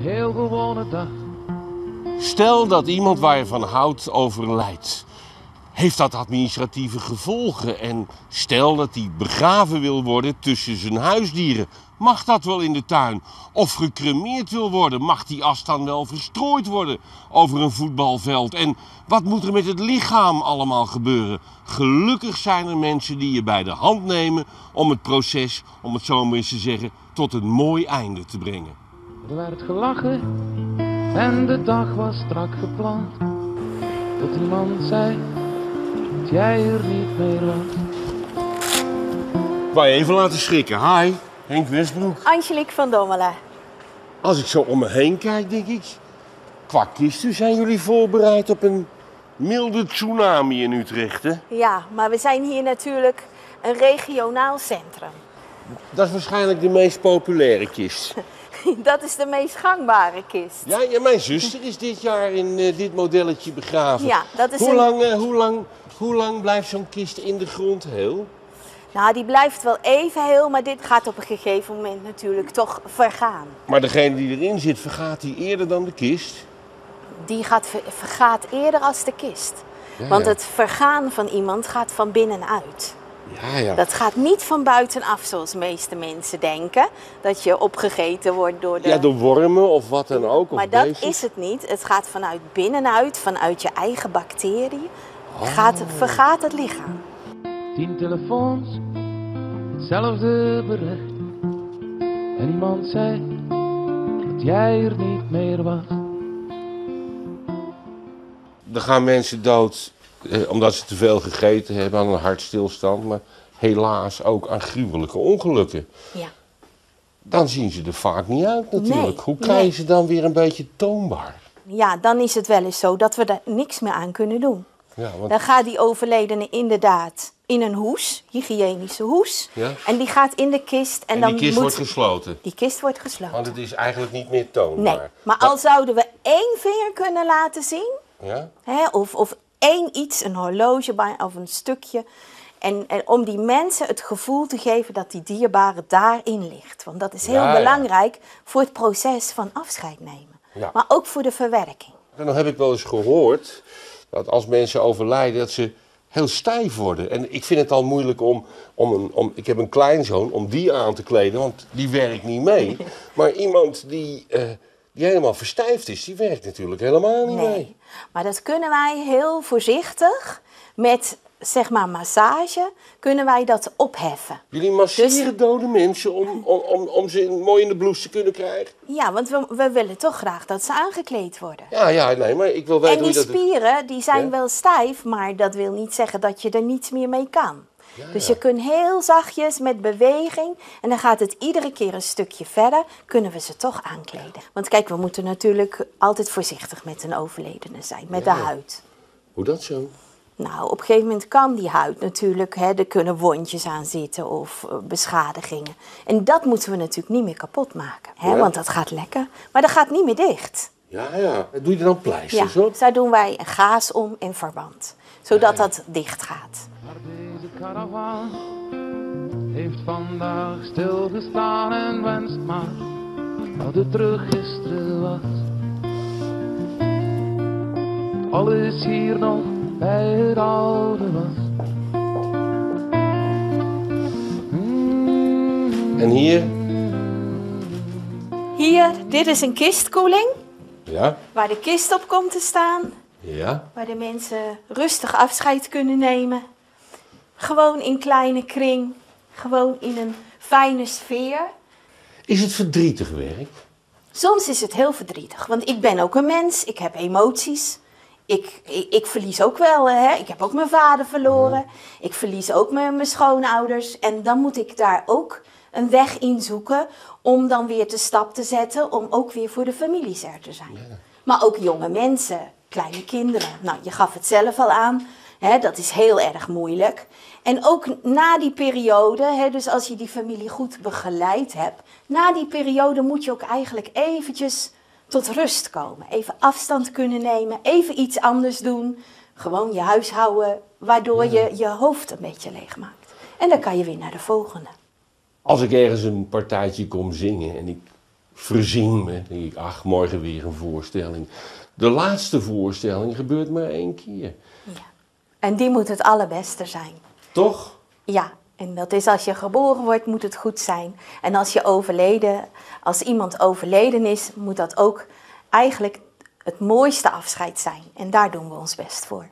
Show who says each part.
Speaker 1: heel gewone dag.
Speaker 2: Stel dat iemand waar je van houdt overlijdt. Heeft dat administratieve gevolgen? En stel dat hij begraven wil worden tussen zijn huisdieren. Mag dat wel in de tuin? Of gecremeerd wil worden? Mag die as dan wel verstrooid worden over een voetbalveld? En wat moet er met het lichaam allemaal gebeuren? Gelukkig zijn er mensen die je bij de hand nemen om het proces, om het zo maar eens te zeggen, tot een mooi einde te brengen.
Speaker 1: Er werd gelachen en de dag was strak gepland. Tot iemand zei dat jij er niet meer was.
Speaker 2: Ik wou je even laten schrikken. Hi, Henk Westbroek.
Speaker 3: Angelique van Dommelen.
Speaker 2: Als ik zo om me heen kijk, denk ik... Qua kisten zijn jullie voorbereid op een milde tsunami in Utrecht, hè?
Speaker 3: Ja, maar we zijn hier natuurlijk een regionaal centrum.
Speaker 2: Dat is waarschijnlijk de meest populaire kist.
Speaker 3: Dat is de meest gangbare kist.
Speaker 2: Ja, ja mijn zuster is dit jaar in eh, dit modelletje begraven.
Speaker 3: Ja, dat is
Speaker 2: hoe,
Speaker 3: een-
Speaker 2: lang, eh, hoe, lang, hoe lang blijft zo'n kist in de grond heel?
Speaker 3: Nou, die blijft wel even heel, maar dit gaat op een gegeven moment natuurlijk toch vergaan.
Speaker 2: Maar degene die erin zit, vergaat die eerder dan de kist?
Speaker 3: Die gaat, ver- vergaat eerder als de kist.
Speaker 2: Ja,
Speaker 3: Want
Speaker 2: ja.
Speaker 3: het vergaan van iemand gaat van binnenuit.
Speaker 2: Ja, ja.
Speaker 3: Dat gaat niet van buitenaf zoals de meeste mensen denken. Dat je opgegeten wordt door de...
Speaker 2: Ja, door wormen of wat dan ook. Of
Speaker 3: Maar dat
Speaker 2: beestjes.
Speaker 3: is het niet. Het gaat vanuit binnenuit, vanuit je eigen bacterie,
Speaker 2: Oh.
Speaker 3: gaat, vergaat het lichaam.
Speaker 1: Tien telefoons, hetzelfde bericht. En iemand zei dat jij er niet meer was.
Speaker 2: Er gaan mensen dood omdat ze te veel gegeten hebben aan een hartstilstand. Maar helaas ook aan gruwelijke ongelukken.
Speaker 3: Ja.
Speaker 2: Dan zien ze er vaak niet uit natuurlijk.
Speaker 3: Nee,
Speaker 2: Hoe krijg je
Speaker 3: nee.
Speaker 2: ze dan weer een beetje toonbaar?
Speaker 3: ja, dan is het wel eens zo dat we daar niks meer aan kunnen doen.
Speaker 2: Ja, want
Speaker 3: Dan gaat die overledene inderdaad in een hoes, hygiënische hoes.
Speaker 2: Ja.
Speaker 3: En die gaat in de kist. En,
Speaker 2: en
Speaker 3: dan
Speaker 2: die kist
Speaker 3: moet...
Speaker 2: wordt gesloten.
Speaker 3: Die kist wordt gesloten.
Speaker 2: Want het is eigenlijk niet meer toonbaar.
Speaker 3: Nee, maar al zouden we één vinger kunnen laten zien,
Speaker 2: Ja?
Speaker 3: Hè, of, of één iets, een horloge bij- of een stukje. En, en om die mensen het gevoel te geven dat die dierbare daarin ligt. Want dat is heel
Speaker 2: Ja, ja.
Speaker 3: belangrijk voor het proces van afscheid nemen.
Speaker 2: Ja.
Speaker 3: Maar ook voor de verwerking.
Speaker 2: En dan heb ik wel eens gehoord dat als mensen overlijden, dat ze heel stijf worden. En ik vind het al moeilijk om, om, een, om ik heb een kleinzoon, om die aan te kleden, want die werkt niet mee. Maar iemand die, eh, die helemaal verstijfd is, die werkt natuurlijk helemaal niet mee.
Speaker 3: Maar dat kunnen wij heel voorzichtig met zeg maar massage, kunnen wij dat opheffen.
Speaker 2: Jullie masseren
Speaker 3: Dus-
Speaker 2: dode mensen om, om, om, om ze mooi in de blouse te kunnen krijgen?
Speaker 3: Ja, want we, we willen toch graag dat ze aangekleed worden.
Speaker 2: Ja, ja, nee, maar ik wil weten
Speaker 3: En
Speaker 2: hoe
Speaker 3: die
Speaker 2: dat...
Speaker 3: spieren die zijn
Speaker 2: Ja?
Speaker 3: wel stijf, maar dat wil niet zeggen dat je er niets meer mee kan. Dus
Speaker 2: ja.
Speaker 3: je kunt heel zachtjes met beweging, en dan gaat het iedere keer een stukje verder, kunnen we ze toch aankleden. Want kijk, we moeten natuurlijk altijd voorzichtig met een overledene zijn, met
Speaker 2: Ja,
Speaker 3: de
Speaker 2: ja.
Speaker 3: huid.
Speaker 2: Hoe dat zo?
Speaker 3: Nou, op een gegeven moment kan die huid natuurlijk, hè, er kunnen wondjes aan zitten of eh, beschadigingen. En dat moeten we natuurlijk niet meer kapot maken, hè,
Speaker 2: Ja.
Speaker 3: want dat gaat lekker. Maar dat gaat niet meer dicht.
Speaker 2: Ja, ja. Doe je er dan
Speaker 3: Ja,
Speaker 2: pleisters op?
Speaker 3: dus daar doen wij een gaas om en verband, zodat dat dicht gaat.
Speaker 1: Karavaan heeft vandaag stilgestaan en wenst maar dat het terug gisteren was. Alles hier nog bij het oude was. Mm.
Speaker 2: En hier?
Speaker 3: Hier, dit is een kistkoeling
Speaker 2: Ja,
Speaker 3: waar de kist op komt te staan,
Speaker 2: ja.
Speaker 3: waar de mensen rustig afscheid kunnen nemen. Gewoon in kleine kring, gewoon in een fijne sfeer.
Speaker 2: Is het verdrietig werk?
Speaker 3: Soms is het heel verdrietig, want ik ben ook een mens, ik heb emoties. Ik, ik, ik verlies ook wel, hè? ik heb ook mijn vader verloren. Ik verlies ook mijn, mijn schoonouders. En dan moet ik daar ook een weg in zoeken om dan weer de stap te zetten om ook weer voor de families er te zijn. Maar ook jonge mensen, kleine kinderen. Nou, je gaf het zelf al aan, dat is heel erg moeilijk. En ook na die periode, dus als je die familie goed begeleid hebt, na die periode moet je ook eigenlijk eventjes tot rust komen. Even afstand kunnen nemen, even iets anders doen. Gewoon je huishouden, waardoor je je hoofd een beetje leeg maakt. En dan kan je weer naar de volgende.
Speaker 2: Als ik ergens een partijtje kom zingen en ik verzin me. denk ik, ach, morgen weer een voorstelling. De laatste voorstelling gebeurt maar één keer.
Speaker 3: En die moet het allerbeste zijn.
Speaker 2: Toch?
Speaker 3: Ja, en dat is als je geboren wordt, moet het goed zijn. En als je overleden, als iemand overleden is, moet dat ook eigenlijk het mooiste afscheid zijn. En daar doen we ons best voor.